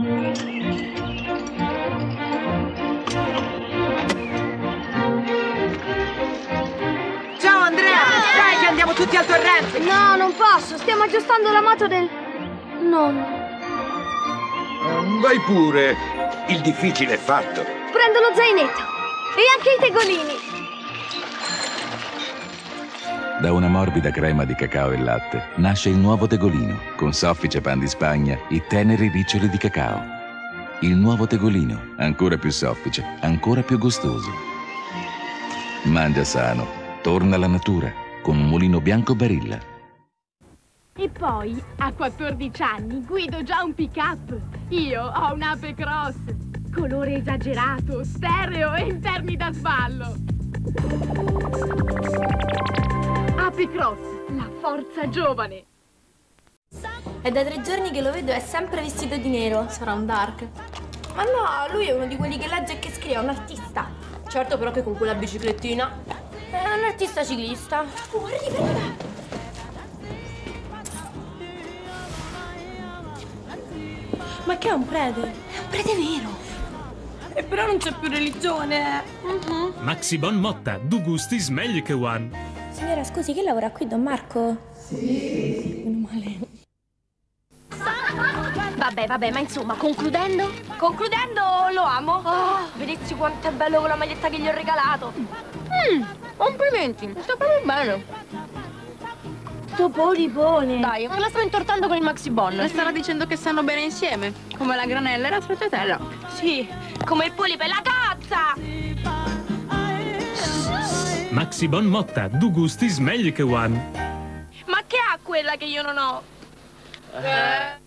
Ciao Andrea! Dai che andiamo tutti al torrente! No, non posso. Stiamo aggiustando la moto del... nonno. Vai pure. Il difficile è fatto. Prendo lo zainetto. E anche i tegolini. Da una morbida crema di cacao e latte nasce il nuovo tegolino, con soffice pan di Spagna e teneri riccioli di cacao. Il nuovo tegolino, ancora più soffice, ancora più gustoso. Mangia sano, torna alla natura, con un mulino bianco Barilla. E poi, a 14 anni, guido già un pick-up. Io ho un Ape Cross. Colore esagerato, stereo e interni da sballo. Cross, la forza giovane. È da tre giorni che lo vedo, è sempre vestito di nero. Sarà un dark. Ma no, lui è uno di quelli che legge e che scrive, è un artista. Certo però che con quella biciclettina. È un artista ciclista. Oh, arriva, arriva. Ma che è un prete? È un prete vero. E però non c'è più religione. Mhm. Maxibon Motta, du gustis meglio che one. Signora, scusi, che lavora qui, Don Marco? Sì. Meno male. Vabbè, vabbè, ma insomma, concludendo? Concludendo, lo amo. Oh, vedessi quanto è bello con la maglietta che gli ho regalato. Mm, complimenti, sta proprio bene. Topolipone. Dai, me la sto intortando con il Maxi Bon. Le starà dicendo che stanno bene insieme, come la granella e la stracciatella. Sì, come il polipo e la cazza. Maxibon Motta, du gustis meglio che one. Ma che ha quella che io non ho? Si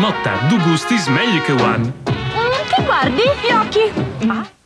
Motta, du gustis meglio che one. Mm, che guardi? Gli occhi. Ah.